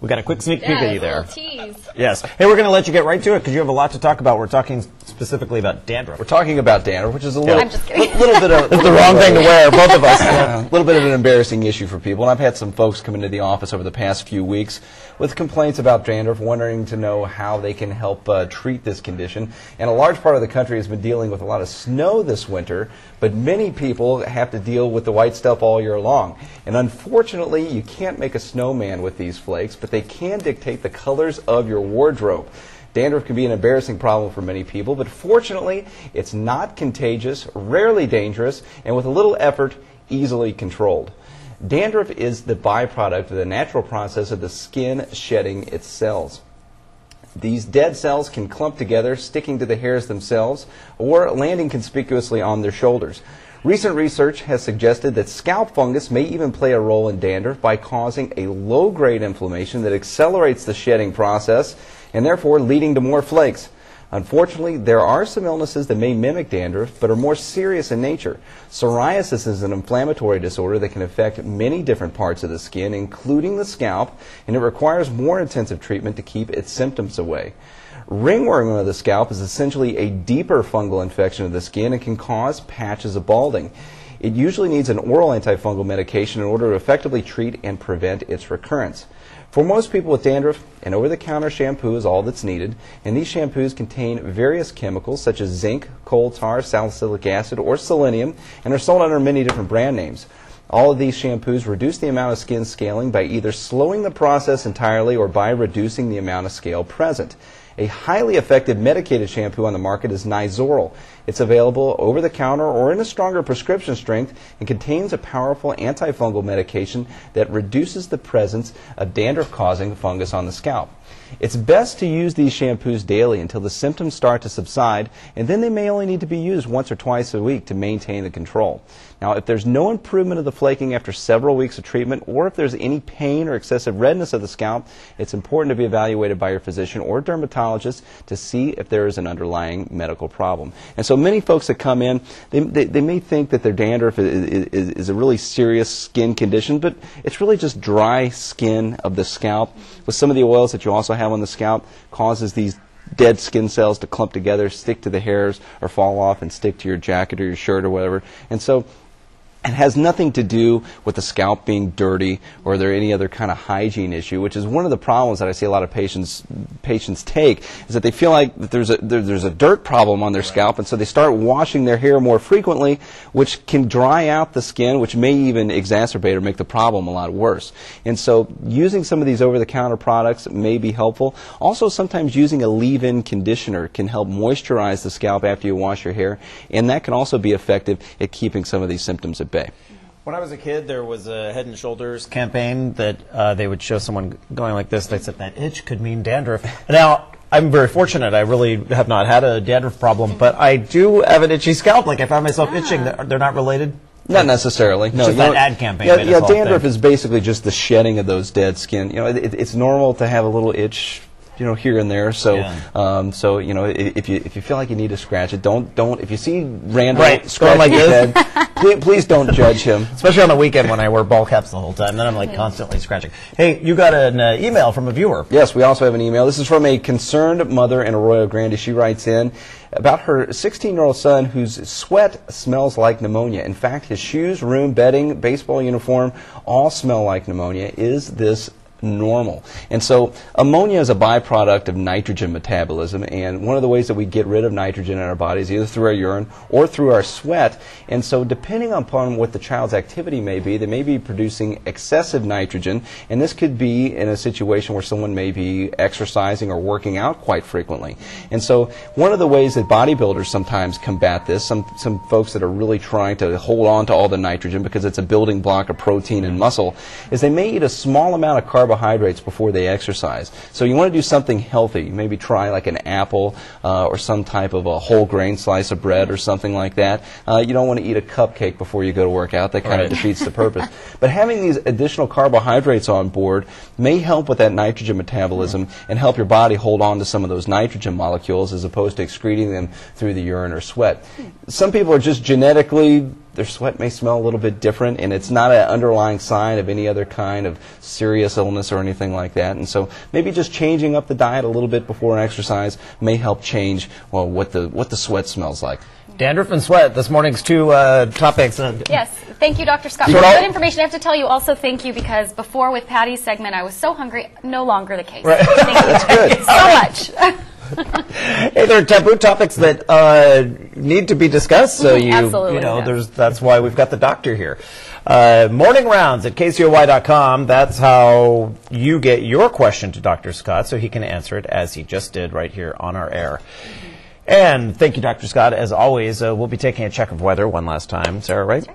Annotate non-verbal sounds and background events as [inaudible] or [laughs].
We got a quick sneak peek Yeah, of you there. tease. Yes. Hey, we're going to let you get right to it because you have a lot to talk about. We're talking specifically about dandruff. We're talking about dandruff, which is a little, I'm just little bit of [laughs] It's the wrong thing to wear, both of us. [laughs] a little bit of an embarrassing issue for people. And I've had some folks come into the office over the past few weeks with complaints about dandruff, wondering to know how they can help uh, treat this condition. And a large part of the country has been dealing with a lot of snow this winter, but many people have to deal with the white stuff all year long. And unfortunately, you can't make a snowman with these flakes, but they can dictate the colors of your wardrobe. Dandruff can be an embarrassing problem for many people, but fortunately, it's not contagious, rarely dangerous, and with a little effort, easily controlled. Dandruff is the byproduct of the natural process of the skin shedding its cells. These dead cells can clump together, sticking to the hairs themselves, or landing conspicuously on their shoulders. Recent research has suggested that scalp fungus may even play a role in dandruff by causing a low grade inflammation that accelerates the shedding process and therefore leading to more flakes. Unfortunately, there are some illnesses that may mimic dandruff but are more serious in nature. Psoriasis is an inflammatory disorder that can affect many different parts of the skin, including the scalp, and it requires more intensive treatment to keep its symptoms away. Ringworm of the scalp is essentially a deeper fungal infection of the skin and can cause patches of balding. It usually needs an oral antifungal medication in order to effectively treat and prevent its recurrence. For most people with dandruff, an over-the-counter shampoo is all that's needed, and these shampoos contain various chemicals such as zinc, coal tar, salicylic acid, or selenium, and are sold under many different brand names. All of these shampoos reduce the amount of skin scaling by either slowing the process entirely or by reducing the amount of scale present. A highly effective medicated shampoo on the market is Nizoral. It's available over the counter or in a stronger prescription strength and contains a powerful antifungal medication that reduces the presence of dandruff causing fungus on the scalp. It's best to use these shampoos daily until the symptoms start to subside, and then they may only need to be used once or twice a week to maintain the control. Now, if there's no improvement of the flaking after several weeks of treatment, or if there's any pain or excessive redness of the scalp, it's important to be evaluated by your physician or dermatologist to see if there is an underlying medical problem. And so many folks that come in, they, they, they may think that their dandruff is, is, is a really serious skin condition, but it's really just dry skin of the scalp. With some of the oils that you also have on the scalp, causes these dead skin cells to clump together, stick to the hairs, or fall off and stick to your jacket or your shirt or whatever. And so it has nothing to do with the scalp being dirty or there any other kind of hygiene issue, which is one of the problems that I see a lot of patients patients take is that they feel like that there's a there, there's a dirt problem on their scalp, and so they start washing their hair more frequently, which can dry out the skin, which may even exacerbate or make the problem a lot worse. And so using some of these over-the-counter products may be helpful. Also, sometimes using a leave-in conditioner can help moisturize the scalp after you wash your hair, and that can also be effective at keeping some of these symptoms at bay. When I was a kid, there was a Head and Shoulders campaign that uh, they would show someone going like this. They said that itch could mean dandruff. Now, I'm very fortunate. I really have not had a dandruff problem, but I do have an itchy scalp. Like I found myself itching. They're they're not related. Not necessarily. No, just you that know, ad campaign Yeah, made yeah all dandruff think. is basically just the shedding of those dead skin. You know, it, it's normal to have a little itch, you know, here and there. So, Yeah. um, so you know, if you if you feel like you need to scratch it, don't don't. If you see Randall Right, scratching going like his head, [laughs] please, please don't judge him. Especially on the weekend when I wear ball caps the whole time. Then I'm like constantly scratching. Hey, you got an uh, email from a viewer. Yes, we also have an email. This is from a concerned mother in Arroyo Grande. She writes in about her 16 year old son whose sweat smells like ammonia. In fact, his shoes, room, bedding, baseball uniform all smell like ammonia. Is this normal. And so ammonia is a byproduct of nitrogen metabolism, and one of the ways that we get rid of nitrogen in our bodies either through our urine or through our sweat. And so depending upon what the child's activity may be, they may be producing excessive nitrogen, and this could be in a situation where someone may be exercising or working out quite frequently. And so one of the ways that bodybuilders sometimes combat this, some, some folks that are really trying to hold on to all the nitrogen because it's a building block of protein and muscle, is they may eat a small amount of carbohydrates before they exercise. So you want to do something healthy. Maybe try like an apple uh, or some type of a whole grain slice of bread or something like that. Uh, you don't want to eat a cupcake before you go to work out. That kind Right. of defeats the [laughs] purpose. But having these additional carbohydrates on board may help with that nitrogen metabolism and help your body hold on to some of those nitrogen molecules as opposed to excreting them through the urine or sweat. Some people are just genetically their sweat may smell a little bit different, and it's not an underlying sign of any other kind of serious illness or anything like that. And so maybe just changing up the diet a little bit before an exercise may help change well what the what the sweat smells like. Dandruff and sweat, this morning's two uh, topics. Yes, thank you, Dr. Scott, So for what good information. I have to tell you also thank you because before with Patty's segment, I was so hungry. No longer the case. Right. Thank you [laughs] That's good. so much. [laughs] [laughs] Hey, there are taboo topics that uh, need to be discussed. So you, Absolutely, you know, yes. there's that's why we've got the doctor here. Uh, morning rounds at kcoy.com. That's how you get your question to Dr. Scott, so he can answer it as he just did right here on our air. And thank you, Dr. Scott. As always, uh, we'll be taking a check of weather one last time. Sara, right?